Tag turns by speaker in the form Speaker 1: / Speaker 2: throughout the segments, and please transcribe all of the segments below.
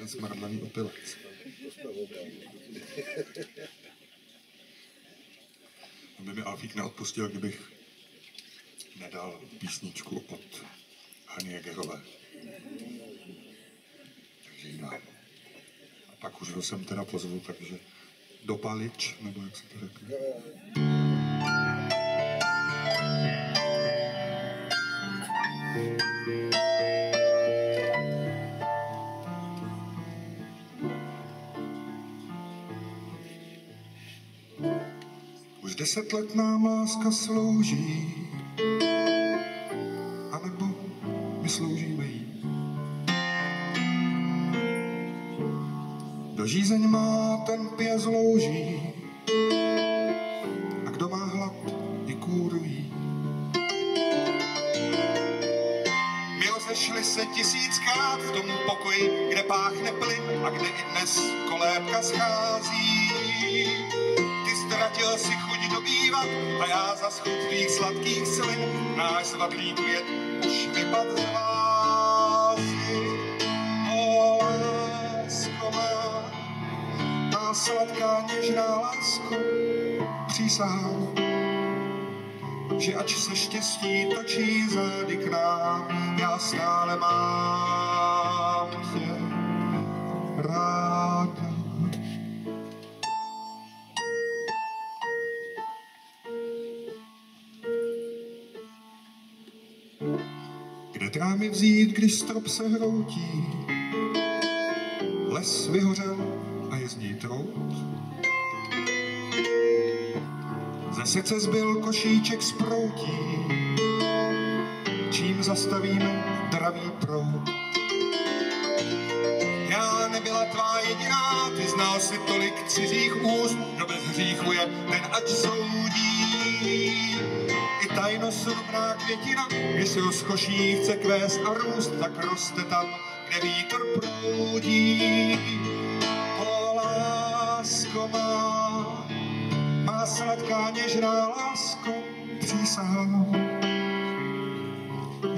Speaker 1: jeden smradlaný opilec. Aby mi Alfík neodpustil, kdybych nedal písničku od Hany Jegerové. Takže ji dám. A pak už ho sem teda pozvu, takže dopalič, nebo jak se to řekne. Už deset let nám láska slouží, anebo my sloužíme jí. Do žízeň má ten pěz louží, a kdo má hlad, i kůru jí. My rozešli se tisíckrát v tom pokoji, kde páchne plyn a kde i dnes kolébka schází. Ty ztratil si dobývat a já za chuť tvých sladkých slin náš svatý květ už vypad z vásy. O lásko má, má sladká něžná lásko, přísahám, že ač se štěstí točí zády k nám, já stále mám Kde trámy vzít, když strop se hroutí? Les vyhořel a jezdí trout. Ze srdce zbyl košíček z proutí, čím zastavíme dravý prout. Já nebyla tvá jediná, ty znal si tolik cizích úst, kdo bez hříchu je, ten ať soudí. I tajnosrubná květina, když se rozkoší chce kvést a růst, tak roste tam, kde vítr proudí. O lásko má, má sladká něžná lásko, přísahám,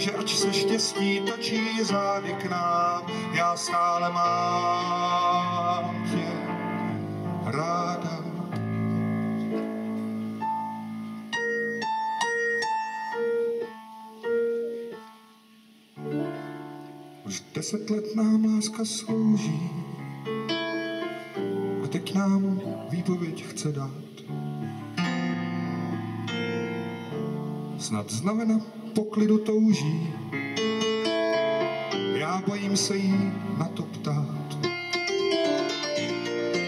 Speaker 1: že ač se štěstí točí zády k nám, já stále mám tě ráda. Už deset let nám láska slouží a teď nám výpověď chce dát. Snad poklidu touží, já bojím se jí na to ptát.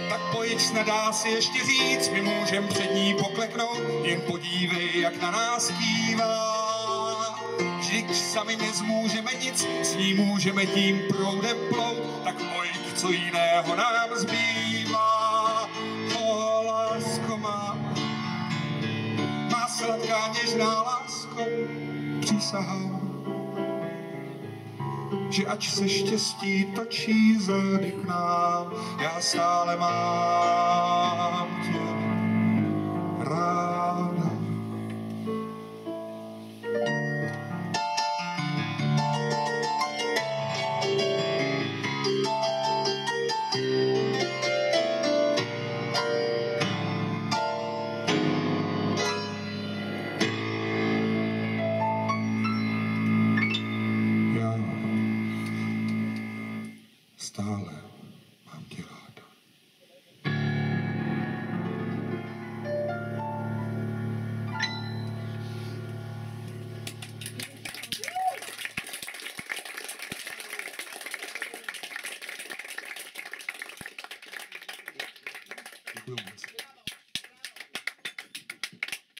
Speaker 1: Tak pojď, nedá si ještě říct, my můžem před ní pokleknout, jen podívej, jak na nás kývá. Vždyť sami nezmůžeme nic, s ní můžeme tím proudem plout, tak pojď, co jiného nám zbývá. O, lásko má, má sladká něžná lásko, přísahám, že ač se štěstí točí zády k nám, já stále mám stále mám tě ráda. Děkuji moc.